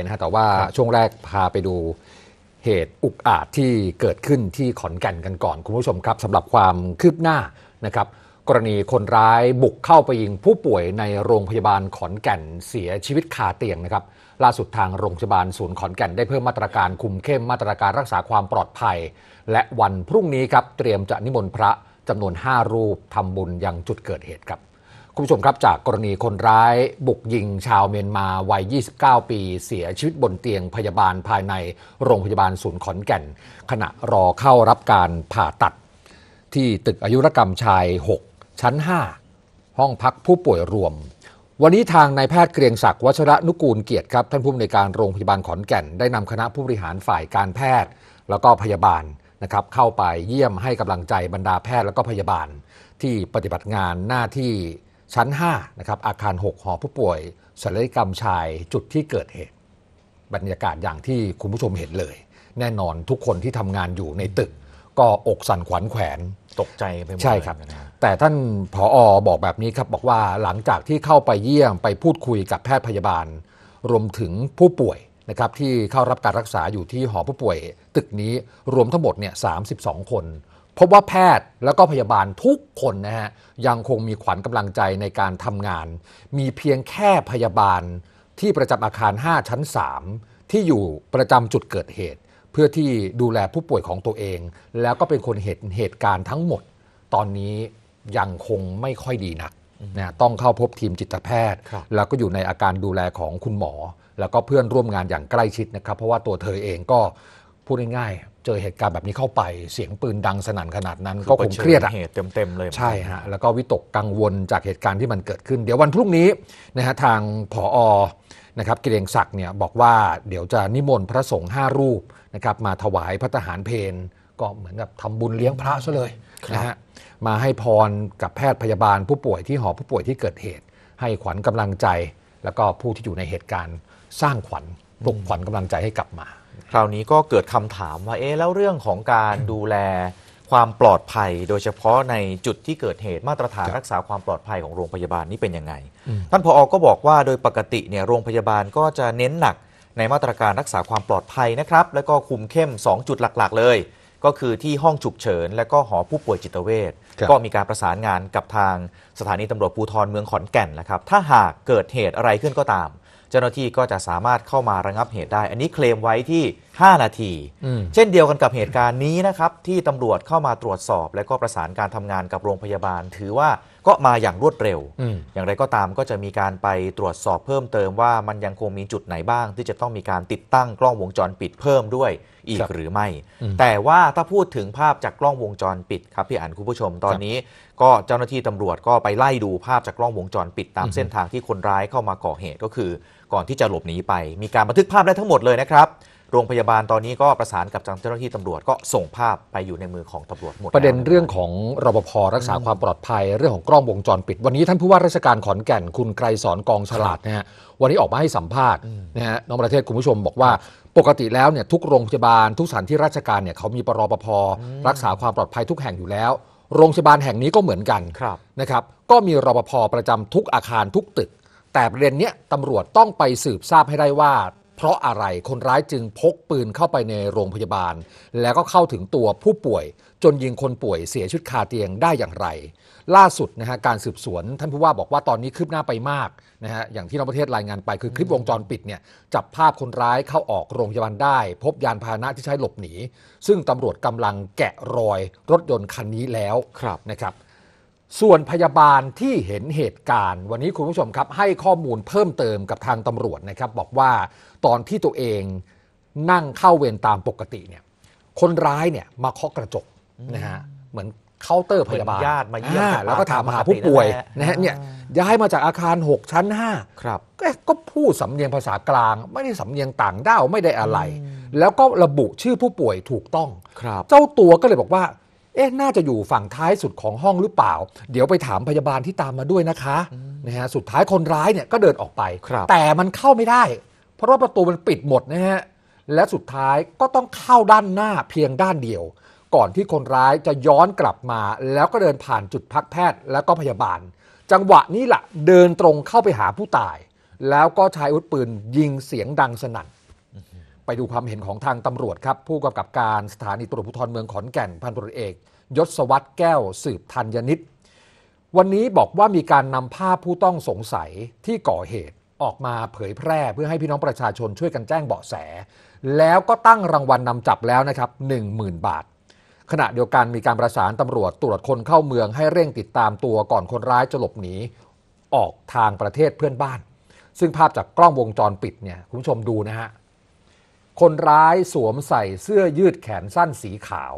นะฮะแต่ว่าช่วงแรกพาไปดูเหตุอุกอาจที่เกิดขึ้นที่ขอนแก่นกันก่อน คุณผู้ชมครับสำหรับความคืบหน้านะครับ กรณีคนร้ายบุกเข้าไปยิงผู้ป่วยในโรงพยาบาลขอนแก่นเสียชีวิตคาเตียงนะครับ ล่าสุดทางโรงพยาบาลศูนย์ขอนแก่นได้เพิ่มมาตรการคุมเข้มมาตรการรักษาความปลอดภัย และวันพรุ่งนี้ครับเตรียมจะนิมนต์พระจำนวน 5 รูปทำบุญยังจุดเกิดเหตุครับ คุณผู้ชมครับจากกรณีคนร้ายบุกยิงชาวเมียนมาวัย 29 ปี เสียชีวิตบนเตียงพยาบาลภายในโรงพยาบาลศูนย์ขอนแก่น ขณะรอเข้ารับการผ่าตัด ที่ตึกอายุรกรรมชาย 6 ชั้น 5 ห้องพักผู้ป่วยรวม วันนี้ทางนายแพทย์เกรียงศักดิ์วัชระนุกูลเกียรติครับ ท่านผู้อำนวยการโรงพยาบาลขอนแก่น ได้นำคณะผู้บริหารฝ่ายการแพทย์ แล้วก็พยาบาลนะครับเข้าไปเยี่ยมให้กำลังใจบรรดาแพทย์แล้วก็พยาบาล ที่ปฏิบัติงานหน้าที่ ชั้น5นะครับอาคาร 6 หอผู้ป่วยศัลยกรรมชายจุดที่เกิดเหตุ บรรยากาศอย่างที่คุณผู้ชมเห็นเลย แน่นอนทุกคนที่ทำงานอยู่ในตึก ก็อกสั่นขวัญแขวนตกใจไปหมดใช่ครับเลยนะฮะแต่ท่านผออบอกแบบนี้ครับ บอกว่าหลังจากที่เข้าไปเยี่ยมไปพูดคุยกับแพทย์พยาบาล รวมถึงผู้ป่วยนะครับที่เข้ารับการรักษาอยู่ที่หอผู้ป่วย ตึกนี้รวมทั้งหมดเนี่ย32 คน พบว่าแพทย์แล้วก็พยาบาลทุกคนนะฮะยังคงมีขวัญกำลังใจในการทำงาน มีเพียงแค่พยาบาลที่ประจำอาคาร 5 ชั้น 3 ที่อยู่ประจำจุดเกิดเหตุ เพื่อที่ดูแลผู้ป่วยของตัวเอง แล้วก็เป็นคนเห็นเหตุการณ์ทั้งหมด ตอนนี้ยังคงไม่ค่อยดีนักนะต้องเข้าพบทีมจิตแพทย์ครับแล้วก็อยู่ในอาการดูแลของคุณหมอ แล้วก็เพื่อนร่วมงานอย่างใกล้ชิดนะครับ เพราะว่าตัวเธอเองก็พูดง่ายๆ เจอเหตุการณ์แบบนี้เข้าไปเสียงปืนดังสนั่นขนาดนั้น ก็คงเครียดอะเหตุเต็มๆเลย ใช่ฮะแล้วก็วิตกกังวลจากเหตุการณ์ที่มันเกิดขึ้น เดี๋ยววันพรุ่งนี้นะฮะทางผอนะครับเกรียงศักดิ์เนี่ยบอกว่าเดี๋ยวจะนิมนต์พระสงฆ์ห้ารูปนะครับมาถวายพระทหารเพนก็เหมือนกับทำบุญเลี้ยงพระซะเลยนะฮะมาให้พรกับแพทย์พยาบาลผู้ป่วยที่หอผู้ป่วยที่เกิดเหตุ ให้ขวัญกำลังใจ แล้วก็ผู้ที่อยู่ในเหตุการณ์สร้างขวัญปลุกขวัญกำลังใจให้กลับมา คราวนี้ก็เกิดคำถามว่าเอ๊ะแล้วเรื่องของการดูแลความปลอดภัย โดยเฉพาะในจุดที่เกิดเหตุมาตรฐานครับรักษาความปลอดภัยของโรงพยาบาลนี่เป็นยังไง ท่านผออก็บอกว่าโดยปกติเนี่ยโรงพยาบาลก็จะเน้นหนักในมาตรการรักษาความปลอดภัยนะครับ แล้วก็คุมเข้ม 2 จุดหลักๆ เลย ก็คือที่ห้องฉุกเฉิน และก็หอผู้ป่วยจิตเวชครับก็มีการประสานงานกับทางสถานีตำรวจภูธรเมืองขอนแก่นนะครับถ้าหากเกิดเหตุอะไรขึ้นก็ตาม เจ้าหน้าที่ก็จะสามารถเข้ามาระงับเหตุได้ อันนี้เคลมไว้ที่ 5 นาทีอืมเช่นเดียวกันกับเหตุการณ์นี้นะครับที่ตำรวจเข้ามาตรวจสอบ และก็ประสานการทำงานกับโรงพยาบาล ถือว่า ก็มาอย่างรวดเร็วอืมอย่างไรก็ตามก็จะมีการไปตรวจสอบเพิ่มเติมว่ามันยังคงมีจุดไหนบ้าง ที่จะต้องมีการติดตั้งกล้องวงจรปิดเพิ่มด้วยอีกครับหรือไม่อืมแต่ว่าถ้าพูดถึงภาพจากกล้องวงจรปิดครับพี่อันคุณผู้ชมตอนนี้ ก็เจ้าหน้าที่ตำรวจก็ไปไล่ดูภาพจากกล้องวงจรปิดตามอือฮึเส้นทางที่คนร้ายเข้ามาก่อเหตุก็คือ ก่อนที่จะหลบหนีไป มีการบันทึกภาพได้ทั้งหมดเลยนะครับ โรงพยาบาลตอนนี้ก็ประสานกับทางเจ้าหน้าที่ตำรวจก็ส่งภาพไปอยู่ในมือของตำรวจหมดประเด็นเรื่องของรปภรักษาความปลอดภัย เรื่องของกล้องวงจรปิด วันนี้ท่านผู้ว่าราชการขอนแก่นคุณไกรสอนกองฉลาดนะฮะวันนี้ออกมาให้สัมภาษณ์นะฮะน้องประเทศคุณผู้ชมบอกว่าปกติแล้วเนี่ยทุกโรงพยาบาลทุกสถานที่ราชการเนี่ยเขามีปรปภรักษาความปลอดภัยทุกแห่งอยู่แล้ว โรงพยาบาลแห่งนี้ก็เหมือนกันครับ นะครับก็มีรปภประจำทุกอาคารทุกตึก แต่ประเด็นเนี้ยตำรวจต้องไปสืบทราบให้ได้ว่า เพราะอะไรคนร้ายจึงพกปืนเข้าไปในโรงพยาบาล แล้วก็เข้าถึงตัวผู้ป่วย จนยิงคนป่วยเสียชีวิตคาเตียงได้อย่างไร ล่าสุดนะฮะการสืบสวน ท่านผู้ว่าบอกว่าตอนนี้คืบหน้าไปมากนะฮะอย่างที่นอกประเทศรายงานไปคือคลิปวงจรปิดเนี่ยจับภาพคนร้ายเข้าออกโรงพยาบาลได้ พบยานพาหนะที่ใช้หลบหนี ซึ่งตำรวจกำลังแกะรอยรถยนต์คันนี้แล้วครับนะครับ ส่วนพยาบาลที่เห็นเหตุการณ์ วันนี้คุณผู้ชมครับ ให้ข้อมูลเพิ่มเติมกับทางตำรวจนะครับ บอกว่าตอนที่ตัวเองนั่งเข้าเวรตามปกติเนี่ยคนร้ายเนี่ยมาเคาะกระจกนะฮะเหมือนเคาน์เตอร์พยาบาลเหมือนญาติมาเยี่ยมอ่กันแล้วก็ถามตามหาผู้ป่วยปกตินั่นแหละนะฮะเนี่ยอ่ย้ายมาจากอาคาร 6 ชั้น 5 ครับก็ก็พูดสำเนียงภาษากลาง ไม่ได้สำเนียงต่างด้าวไม่ได้อะไร แล้วก็ระบุชื่อผู้ป่วยถูกต้องครับเจ้าตัวก็เลยบอกว่า เอ๊ะน่าจะอยู่ฝั่งท้ายสุดของห้องหรือเปล่า เดี๋ยวไปถามพยาบาลที่ตามมาด้วยนะคะนะฮะสุดท้ายคนร้ายเนี่ยก็เดินออกไป ครับแต่มันเข้าไม่ได้ เพราะว่าประตูมันปิดหมดนะฮะและสุดท้ายก็ต้องเข้าด้านหน้าเพียงด้านเดียว ก่อนที่คนร้ายจะย้อนกลับมา แล้วก็เดินผ่านจุดพักแพทย์แล้วก็พยาบาล จังหวะนี้แหละเดินตรงเข้าไปหาผู้ตาย แล้วก็ใช้อาวุธปืนยิงเสียงดังสนั่น ไปดูความเห็นของทางตำรวจครับ ผู้กำกับการสถานีตำรวจภูธรเมืองขอนแก่นพันตำรวจเอก ยศวัตรแก้วสืบธัญนิตวันนี้บอกว่ามีการนำภาพผู้ต้องสงสัยที่ก่อเหตุออกมาเผยแพร่เพื่อให้พี่น้องประชาชนช่วยกันแจ้งเบาะแส แล้วก็ตั้งรางวัลนนำจับแล้วนะครับ 10,000 บาท ขณะเดียวกันมีการประสานตำรวจตรวจคนเข้าเมืองให้เร่งติดตามตัวก่อนคนร้ายจะหลบหนีออกทางประเทศเพื่อนบ้าน ซึ่งภาพจากกล้องวงจรปิดเนี่ยคุณผู้ชมดูนะฮะ คนร้ายสวมใส่เสื้อยืดแขนสั้นสีขาว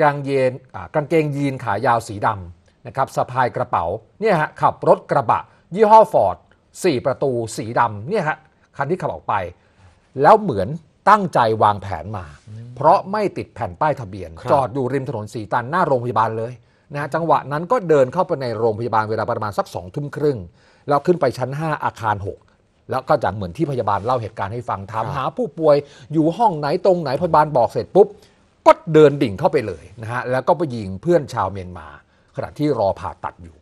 กางเยนกางเกงยีนขายาวสีดำนะครับสะพายกระเป๋าเนี่ยฮะขับรถกระบะ ยี่ห้อฟอร์ด4ประตูสีดำเนี่ยฮะคันที่ขับออกไป แล้วเหมือนตั้งใจวางแผนมา เพราะไม่ติดแผ่นป้ายทะเบียน จอดอยู่ริมถนนสีตันหน้าโรงพยาบาลเลยนะฮะจังหวะนั้นก็เดินเข้าไปในโรงพยาบาลเวลาประมาณสักสองทุ่มครึ่งแล้วขึ้นไปชั้น 5 อาคาร 6 แล้วก็จากเหมือนที่พยาบาลเล่าเหตุการณ์ให้ฟังถามหาผู้ป่วยอยู่ห้องไหนตรงไหนพยาบาลบอกเสร็จปุ๊บก็เดินดิ่งเข้าไปเลยนะฮะแล้วก็ไปยิงเพื่อนชาวเมียนมา ขณะที่รอผ่าตัดอยู่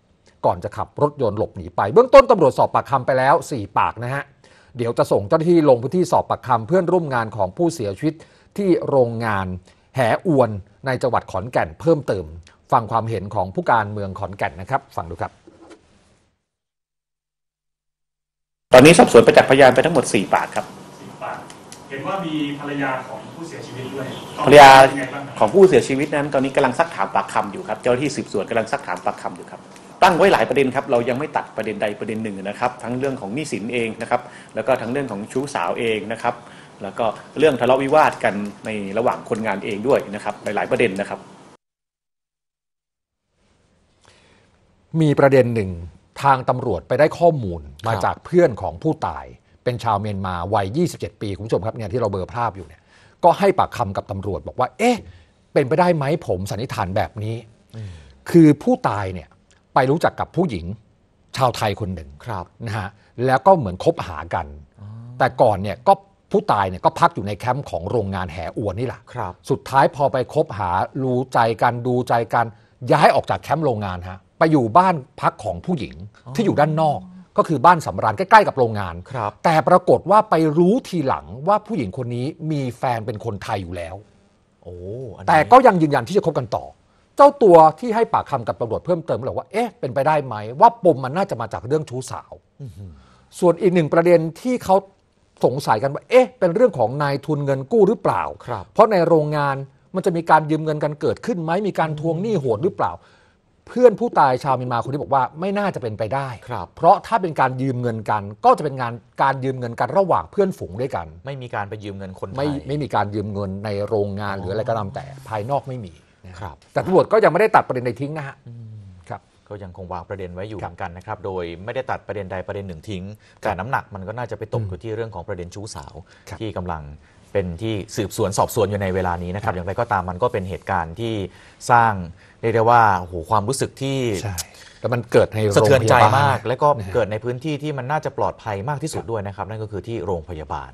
ก่อนจะขับรถยนต์หลบหนีไปเบื้องต้นตำรวจสอบปากคำไปแล้ว 4 ปากนะฮะเดี๋ยวจะส่งเจ้าหน้าที่ลงพื้นที่สอบปากคำเพื่อนร่วมงานของผู้เสียชีวิตที่โรงงานแหอวนในจังหวัดขอนแก่นเพิ่มเติม ฟังความเห็นของผู้การเมืองขอนแก่นนะครับ ฟังดูครับ ตอนนี้สอบสวนประจักษ์พยานไปทั้งหมด 4 ปากครับสี่ปากเห็นว่ามีภรรยาของผู้เสียชีวิตด้วยภรรยาเป็นไงบ้างครับของผู้เสียชีวิตนั้น ตอนนี้กำลังซักถามปากคำอยู่ครับ เจ้าหน้าที่สืบสวนกำลังซักถามปากคำอยู่ครับ ตั้งไว้หลายประเด็นครับ เรายังไม่ตัดประเด็นใดประเด็นหนึ่งนะครับ ทั้งเรื่องของหนี้สินเองนะครับ แล้วก็ทั้งเรื่องของชู้สาวเองนะครับ แล้วก็เรื่องทะเลาะวิวาทกันในระหว่างคนงานเองด้วยนะครับ หลาย ๆ ประเด็นนะครับ มีประเด็นหนึ่ง ทางตำรวจไปได้ข้อมูลมาครับจากเพื่อนของผู้ตาย เป็นชาวเมียนมาวัย 27 ปีคุณผู้ชมครับเนี่ยที่เราเบลอภาพอยู่เนี่ยก็ให้ปากคำกับตำรวจบอกว่า เอ๊ะ เป็นไปได้ไหมผมสันนิษฐานแบบนี้ คือผู้ตายเนี่ยไปรู้จักกับผู้หญิงชาวไทยคนหนึ่งครับนะฮะแล้วก็เหมือนคบหากัน แต่ก่อนเนี่ยก็ผู้ตายเนี่ยก็พักอยู่ในแคมป์ของโรงงานแหอวนนี่แหละครับ สุดท้ายพอไปคบหารู้ใจกันดูใจกันย้ายออกจากแคมป์โรงงานฮะ ไปอยู่บ้านพักของผู้หญิงที่อยู่ด้านนอก ก็คือบ้านสำราญใกล้ๆกับโรงงาน ครับ แต่ปรากฏว่าไปรู้ทีหลังว่าผู้หญิงคนนี้มีแฟนเป็นคนไทยอยู่แล้ว โอ้อันนี้แต่ก็ยังยืนยันที่จะคบกันต่อ เจ้าตัวที่ให้ปากคำกับตำรวจเพิ่มเติมบอกว่า เอ๊ะ เป็นไปได้ไหมว่าปมมันน่าจะมาจากเรื่องชู้สาว ส่วนอีกหนึ่งประเด็นที่เขาสงสัยกันว่า เอ๊ะ เป็นเรื่องของนายทุนเงินกู้หรือเปล่า ครับ เพราะในโรงงานมันจะมีการยืมเงินกันเกิดขึ้นไหมมีการทวงหนี้โหดหรือเปล่า เพื่อนผู้ตายชาวเมียนมาคนนี้บอกว่าไม่น่าจะเป็นไปได้ ครับ เพราะถ้าเป็นการยืมเงินกัน ก็จะเป็นงานการยืมเงินกันระหว่างเพื่อนฝูงด้วยกัน ไม่มีการไปยืมเงินคนไทย ไม่ไม่มีการยืมเงินในโรงงานหรืออะไรก็ตามแต่ภายนอกไม่มีนะครับ แต่ตำรวจก็ยังไม่ได้ตัดประเด็นใดทิ้งนะฮะครับก็ยังคงวางประเด็นไว้อยู่ครับเหมือนกันนะครับ โดยไม่ได้ตัดประเด็นใดประเด็นหนึ่งทิ้ง แต่น้ำหนักมันก็น่าจะไปตกอยู่ที่เรื่องของประเด็นชู้สาว ครับที่กำลัง เป็นที่สืบสวนสอบสวนอยู่ในเวลานี้นะครับ อย่างไรก็ตามมันก็เป็นเหตุการณ์ที่สร้างเรียกได้ว่าโอ้โหความรู้สึกที่ใช่แล้วมันเกิดในโรงสะเทือนใจพยาบาลมาก และก็นะฮะเกิดในพื้นที่ที่มันน่าจะปลอดภัยมากที่สุดด้วยนะครับ นั่นก็คือที่โรงพยาบาล